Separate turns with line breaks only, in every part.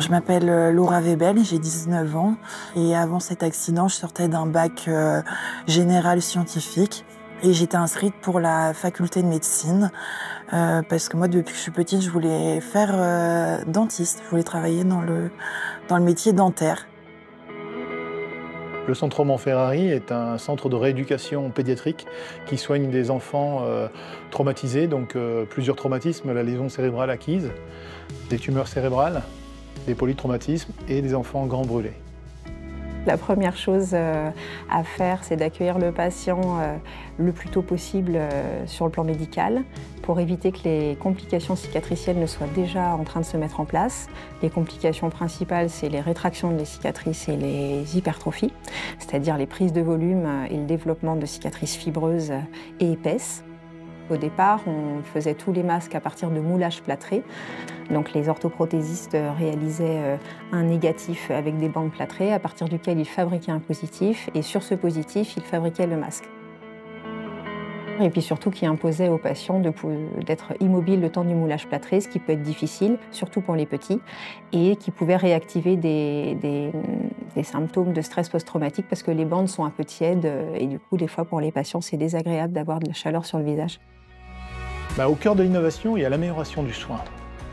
Je m'appelle euh, Laura Webel, j'ai 19 ans. Et avant cet accident, je sortais d'un bac euh, général scientifique. Et j'étais inscrite pour la faculté de médecine euh, parce que moi depuis que je suis petite, je voulais faire dentiste, je voulais travailler dans le dans le métier dentaire.
Le centre Roman-Ferrari est un centre de rééducation pédiatrique qui soigne des enfants traumatisés, donc plusieurs traumatismes, la lésion cérébrale acquise, des tumeurs cérébrales, des polytraumatismes et des enfants grands brûlés.
La première chose euh, à faire, c'est d'accueillir le patient euh, le plus tôt possible euh, sur le plan médical pour éviter que les complications cicatricielles ne soient déjà en train de se mettre en place. Les complications principales, c'est les rétractions des cicatrices et les hypertrophies, c'est-à-dire les prises de volume et le développement de cicatrices fibreuses et épaisses. Au départ, on faisait tous les masques à partir de moulages plâtrés. Donc les orthoprothésistes réalisaient euh, un négatif avec des bandes plâtrées à partir duquel ils fabriquaient un positif et sur ce positif, ils fabriquaient le masque. Et puis surtout qui imposait aux patients d'être immobile le temps du moulage plâtré, ce qui peut être difficile, surtout pour les petits, et qui pouvait réactiver des, des symptômes de stress post-traumatique parce que les bandes sont un peu tièdes et du coup, des fois pour les patients, c'est désagréable d'avoir de la chaleur sur le visage.
Bah, au cœur de l'innovation, il y a l'amélioration du soin.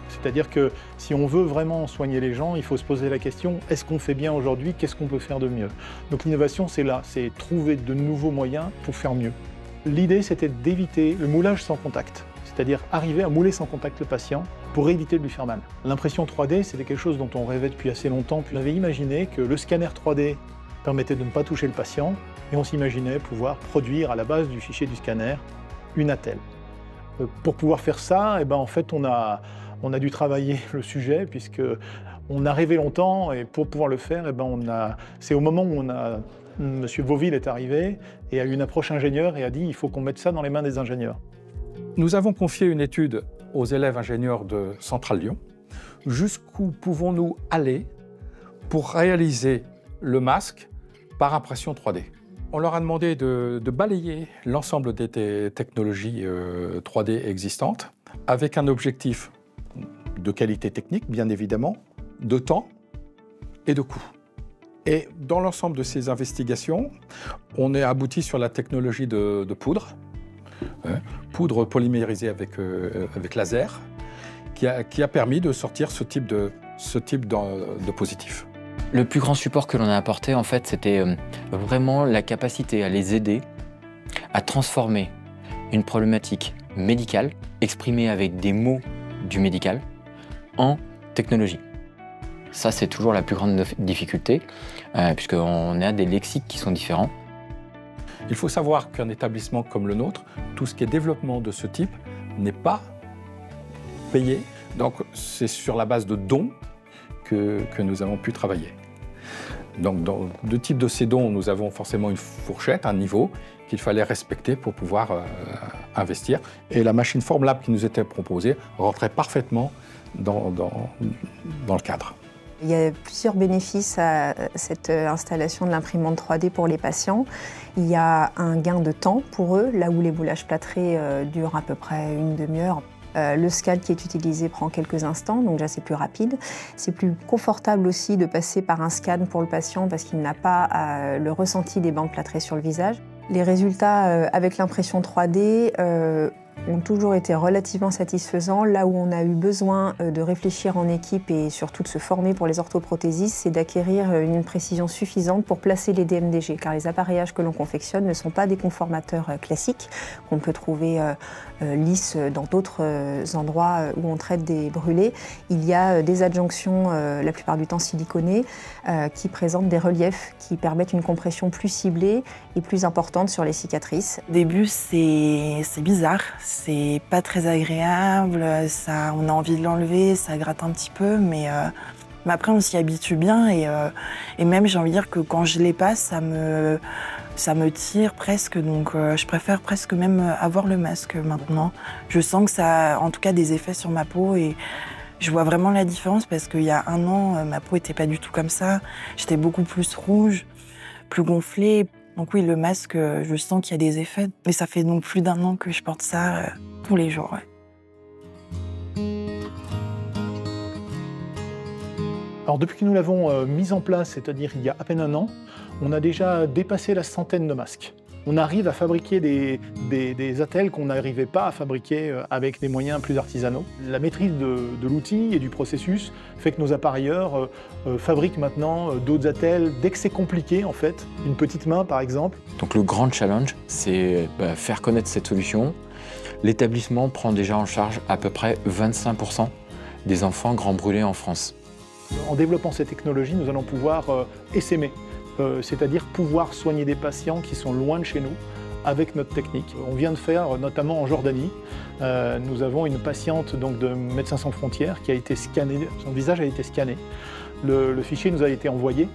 C'est-à-dire que si on veut vraiment soigner les gens, il faut se poser la question est-ce qu'on fait bien aujourd'hui Qu'est-ce qu'on peut faire de mieux? Donc l'innovation, c'est là, c'est trouver de nouveaux moyens pour faire mieux. L'idée, c'était d'éviter le moulage sans contact, c'est-à-dire arriver à mouler sans contact le patient pour éviter de lui faire mal. L'impression 3D, c'était quelque chose dont on rêvait depuis assez longtemps. Puis on avait imaginé que le scanner 3D permettait de ne pas toucher le patient et on s'imaginait pouvoir produire à la base du fichier du scanner une attelle. Euh, pour pouvoir faire ça, eh ben, en fait, on a, dû travailler le sujet puisque on a rêvé longtemps et pour pouvoir le faire, eh ben, on a, c'est au moment où on a, M. Vauville est arrivé et a eu une approche ingénieur et a dit il faut qu'on mette ça dans les mains des ingénieurs.
Nous avons confié une étude aux élèves ingénieurs de Central Lyon. Jusqu'où pouvons-nous aller pour réaliser le masque par impression 3D on leur a demandé de, balayer l'ensemble des technologies 3D euh, existantes avec un objectif de qualité technique, bien évidemment, de temps et de coût. Et dans l'ensemble de ces investigations, on est abouti sur la technologie de, poudre, hein, poudre polymérisée avec, euh, laser, qui a, permis de sortir ce type de positif.
Le plus grand support que l'on a apporté, en fait, c'était euh, vraiment la capacité à les aider à transformer une problématique médicale, exprimée avec des mots du médical, en technologie. Ça, c'est toujours la plus grande difficulté, euh, puisqu'on a des lexiques qui sont différents.
Il faut savoir qu'un établissement comme le nôtre, tout ce qui est développement de ce type n'est pas payé. Donc, c'est sur la base de dons que, nous avons pu travailler. Donc, dans deux types de ces nous avons forcément une fourchette, un niveau qu'il fallait respecter pour pouvoir euh, investir. Et la machine Formlab qui nous était proposée rentrait parfaitement dans, dans, dans le cadre.
Il y a plusieurs bénéfices à cette installation de l'imprimante 3D pour les patients. Il y a un gain de temps pour eux, là où les boulages plâtrés euh, durent à peu près une demi-heure. Euh, le scan qui est utilisé prend quelques instants, donc déjà c'est plus rapide. C'est plus confortable aussi de passer par un scan pour le patient parce qu'il n'a pas euh, le ressenti des bandes plâtrées sur le visage. Les résultats euh, avec l'impression 3D ont toujours été relativement satisfaisants. Là où on a eu besoin de réfléchir en équipe et surtout de se former pour les orthoprothésistes, c'est d'acquérir une précision suffisante pour placer les DMDG, car les appareillages que l'on confectionne ne sont pas des conformateurs classiques qu'on peut trouver lisses dans d'autres endroits où on traite des brûlés. Il y a des adjonctions, la plupart du temps siliconées, qui présentent des reliefs qui permettent une compression plus ciblée et plus importante sur les cicatrices.
Au début, c'est bizarre c'est pas très agréable, ça, on a envie de l'enlever, ça gratte un petit peu, mais, euh, après on s'y habitue bien euh, et, même j'ai envie de dire que quand je les passe, ça me, ça me tire presque, donc euh, je préfère presque même avoir le masque maintenant. Je sens que ça a en tout cas des effets sur ma peau et je vois vraiment la différence parce qu'il y a un an, ma peau était pas du tout comme ça, j'étais beaucoup plus rouge, plus gonflée, donc oui, le masque, euh, je sens qu'il y a des effets. Mais ça fait donc plus d'un an que je porte ça euh, tous les jours.
Alors depuis que nous l'avons euh, mis en place, c'est-à-dire il y a à peine un an, on a déjà dépassé la centaine de masques. On arrive à fabriquer des, des, attelles qu'on n'arrivait pas à fabriquer euh, avec des moyens plus artisanaux. La maîtrise de, l'outil et du processus fait que nos appareilleurs euh, euh, fabriquent maintenant d'autres attelles dès que c'est compliqué en fait. Une petite main par exemple.
Donc le grand challenge, c'est bah, faire connaître cette solution. L'établissement prend déjà en charge à peu près 25% des enfants grands brûlés en France.
En développant ces technologies, nous allons pouvoir essaimer euh, c'est-à-dire pouvoir soigner des patients qui sont loin de chez nous avec notre technique. On vient de faire, notamment en Jordanie, euh, nous avons une patiente donc, de Médecins sans frontières qui a été scannée, son visage a été scanné, le, fichier nous a été envoyé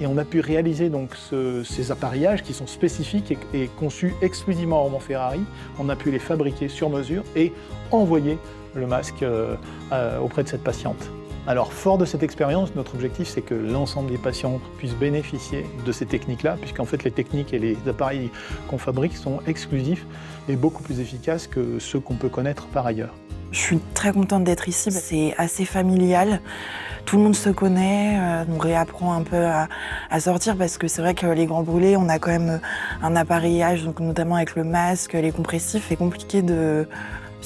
et on a pu réaliser donc ces appareillages qui sont spécifiques et, conçus exclusivement à Roman Ferrari. On a pu les fabriquer sur mesure et envoyer le masque euh, auprès de cette patiente. Alors, fort de cette expérience, notre objectif, c'est que l'ensemble des patients puissent bénéficier de ces techniques-là, puisqu'en fait, les techniques et les appareils qu'on fabrique sont exclusifs et beaucoup plus efficaces que ceux qu'on peut connaître par ailleurs.
Je suis très contente d'être ici, c'est assez familial. Tout le monde se connaît, euh, on réapprend un peu à, sortir parce que c'est vrai que les grands brûlés, on a quand même un appareillage, donc notamment avec le masque, les compressifs, c'est compliqué de,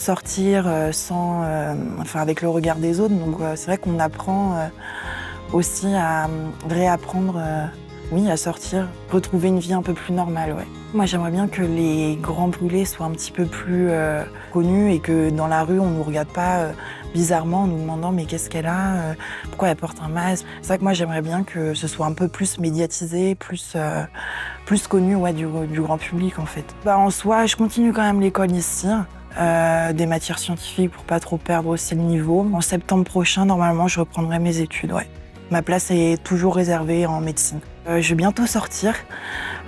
sortir euh, sans, euh, enfin avec le regard des autres. Donc c'est vrai qu'on apprend euh, aussi à réapprendre, oui, à sortir, retrouver une vie un peu plus normale. Ouais. Moi j'aimerais bien que les grands brûlés soient un petit peu plus connus et que dans la rue on nous regarde pas bizarrement en nous demandant mais qu'est-ce qu'elle a, pourquoi elle porte un masque? C'est vrai que moi j'aimerais bien que ce soit un peu plus médiatisé, plus connu ouais, du, grand public en fait. Bah, en soi, je continue quand même l'école ici. Euh, des matières scientifiques pour pas trop perdre aussi le niveau. En septembre prochain, normalement, je reprendrai mes études. Ouais. Ma place est toujours réservée en médecine. Euh, je vais bientôt sortir,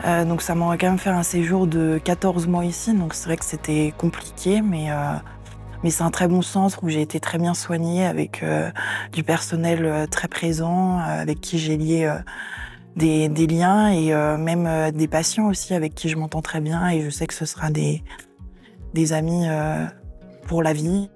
euh, donc ça m'aurait quand même fait un séjour de 14 mois ici, donc c'est vrai que c'était compliqué, mais, mais c'est un très bon centre où j'ai été très bien soignée avec du personnel très présent, avec qui j'ai lié des, des, liens et même des patients aussi avec qui je m'entends très bien et je sais que ce sera des, des amis euh, pour la vie.